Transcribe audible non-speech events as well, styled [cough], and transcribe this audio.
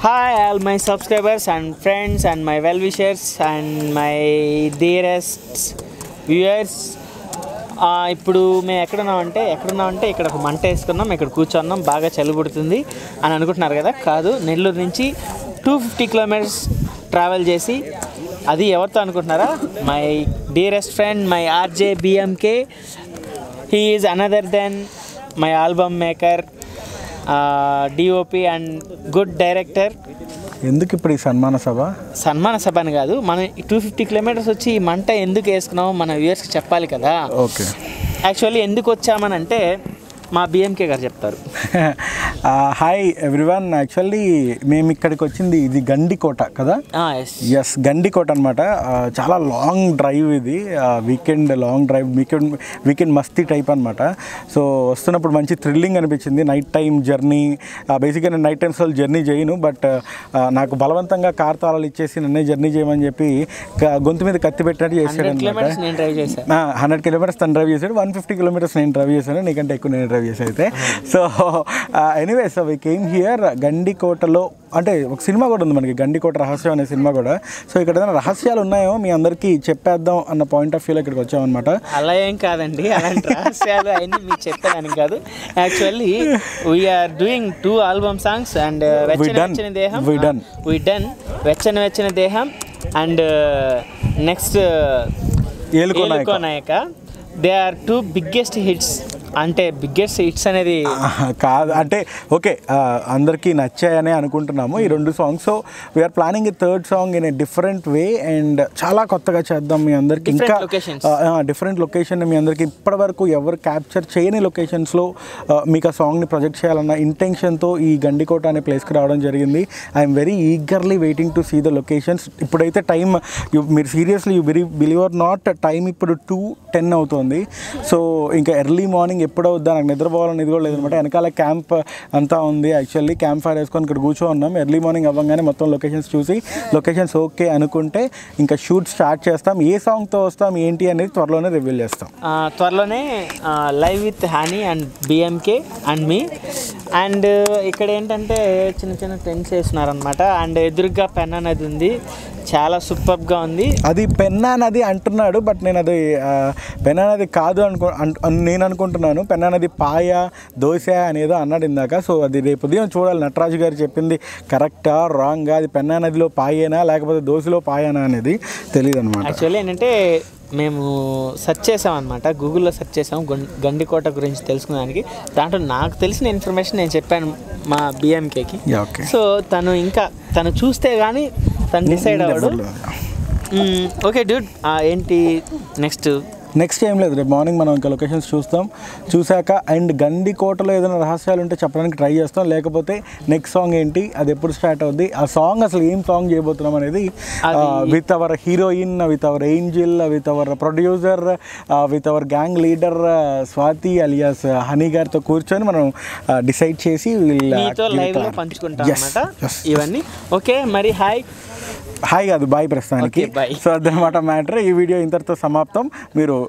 Hi all my subscribers and friends and my well wishers and my dearest viewers ఇప్పుడు మేము ఎక్కడున్నాం అంటే ఎక్కడున్నాం అంటే ఇక్కడ ఒక మంట వేసుకున్నాం ఇక్కడ కూర్చున్నాం బాగా చలి పుడుతుంది అని అనుకుంటున్నారు కదా? కాదు నెల్లూరు నుంచి టూ ఫిఫ్టీ కిలోమీటర్స్ ట్రావెల్ చేసి అది ఎవరితో అనుకుంటున్నారా? My dearest friend my RJ BMK he is another then my album maker DOP and good director ఎందుకు ఇప్పుడు ఈ సన్మాన సభ? సన్మాన సభ అని కాదు మనం టూ ఫిఫ్టీ కిలోమీటర్స్ వచ్చి ఈ మంట ఎందుకు వేసుకున్నామో మన వ్యూయర్స్కి చెప్పాలి కదా. ఓకే. యాక్చువల్లీ ఎందుకు వచ్చామని అంటే మా బిఎంకే గారు చెప్తారు. [laughs] హాయ్ ఎవ్రీవన్ యాక్చువల్లీ మేము ఇక్కడికి వచ్చింది ఇది గండికోట కదా? ఎస్ గండికోట అనమాట చాలా లాంగ్ డ్రైవ్ ఇది. Weekend long drive weekend weekend మస్తీ టైప్ అనమాట సో వస్తున్నప్పుడు మంచి థ్రిల్లింగ్ అనిపించింది. నైట్ టైం జర్నీ బేసిక్గా నేను నైట్ టైమ్స్ జర్నీ చేయను బట్ నాకు బలవంతంగా కార్ తాళాలు ఇచ్చేసి నన్నే జర్నీ చేయమని చెప్పి గొంతు మీద కత్తి పెట్టినట్టు చేశాడు అనమాట హండ్రెడ్ కిలోమీటర్స్ తను డ్రైవ్ చేశాడు. వన్ ఫిఫ్టీ కిలోమీటర్స్ నేను డ్రైవ్ చేశాను. నీకంటే ఎక్కువ నేను డ్రైవ్ చేశాను అయితే. So anyway so we came here గండికోటలో అంటే ఒక సినిమా కూడా ఉంది మనకి గండికోట రహస్యం అనే సినిమా కూడా. సో ఇక్కడ ఏదైనా రహస్యాలు ఉన్నాయో మీ అందరికీ చెప్పేద్దాం అన్న పాయింట్ ఆఫ్ వ్యూలో ఇక్కడికి వచ్చామన్నమాట. అలా ఏం కాదండి అలాంటి రహస్యాలు అవన్నీ మీకు చెప్పానని కాదు. Actually we are doing two album songs and వెచ్చని. వెచ్చని దేహం We done. వి డన్ వెచ్చని వెచ్చని దేహం అండ్ నెక్స్ట్. ఏలుకో నాయక they are two biggest hits అంటే బిగ్గెస్ట్ హిట్స్ అనేది కాదు. అంటే ఓకే అందరికీ నచ్చాయనే అనుకుంటున్నాము ఈ రెండు songs so we are planning ఈ third song in a different way and చాలా కొత్తగా చేద్దాం మీ అందరికి. ఇంకా. డిఫరెంట్ లొకేషన్ మీ అందరికి ఇప్పటి వరకు ఎవరు క్యాప్చర్ చేయని లొకేషన్స్లో మీకు ఆ సాంగ్ని ప్రొజెక్ట్ చేయాలన్న ఇంటెన్షన్తో ఈ గండికోట అనే ప్లేస్కి రావడం జరిగింది. I'm very eagerly waiting to see the locations ఇప్పుడైతే టైం మీరు seriously you believe believe or not time ఇప్పుడు టూ టెన్ అవుతుంది. సో ఇంకా ఎర్లీ మార్నింగ్ మార్నింగ్ ఎప్పుడవుద్దా నాకు నిద్రపోవాలని ఇది కూడా లేదనమాట. వెనకాల క్యాంప్ అంతా ఉంది. యాక్చువల్లీ క్యాంప్ ఫైర్ వేసుకొని ఇక్కడ కూర్చో ఉన్నాం. ఎర్లీ మార్నింగ్ అవ్వగానే మొత్తం లొకేషన్స్ చూసి లొకేషన్స్ ఓకే అనుకుంటే ఇంకా షూట్ స్టార్ట్ చేస్తాం. ఏ సాంగ్తో వస్తాం ఏంటి అనేది త్వరలోనే రివీల్ చేస్తాం. త్వరలోనే live with honey and BMK and me. And ఇక్కడ ఏంటంటే చిన్న చిన్న టెంట్స్ వేస్తున్నారనమాట అండ్ ఎదురుగా పెన్ అనేది ఉంది. చాలా సూపర్గా ఉంది. అది పెన్నా నది అంటున్నాడు బట్ నేను అది పెన్నా నది కాదు అనుకో అన్- అన్- నేను అనుకుంటున్నాను. పెన్నా నది పాయ దోశ అనేదో అన్నాడు ఇందాక. సో అది రేపు ఉదయం చూడాలి. నటరాజు గారు చెప్పింది కరెక్టా రాంగా? అది పెన్నా నదిలో పాయేనా లేకపోతే దోశలో పాయేనా అనేది తెలియదు అనమాట యాక్చువల్లీ ఏంటంటే మేము సెర్చ్ చేసామన్నమాట. గూగుల్లో సెర్చ్ చేసాం గండికోట గురించి తెలుసుకునేదానికి. దాంట్లో నాకు తెలిసిన ఇన్ఫర్మేషన్ నేను చెప్పాను మా బిఎంకేకి ఓకే సో తను ఇంకా తను చూస్తే కానీ తను డిసైడ్ అవ్వడు. ఓకే డ్యూడ్ ఏంటి నెక్స్ట్ నెక్స్ట్ ఏం లేదు. రేపు మార్నింగ్ మనం ఇంకా లొకేషన్స్ చూస్తాం. చూశాక అండ్ గండికోటలో ఏదైనా రహస్యాలు ఉంటే చెప్పడానికి ట్రై చేస్తాం. లేకపోతే నెక్స్ట్ సాంగ్ ఏంటి? అది ఎప్పుడు స్టార్ట్ అవుద్ది? ఆ సాంగ్ అసలు ఏం సాంగ్ చేయబోతున్నాం అనేది with our heroine with our angel with our producer with our gang leader Swathi alias Honey గారితో కూర్చొని మనం డిసైడ్ చేసి లో పంచుకుంటాం ఇవన్నీ. ఓకే మరి హాయ్ హాయ్ కాదు బాయ్ ప్రస్తుతానికి. సో అదనమాట మ్యాటర్. ఈ వీడియో ఇంతటితో సమాప్తం. మీరు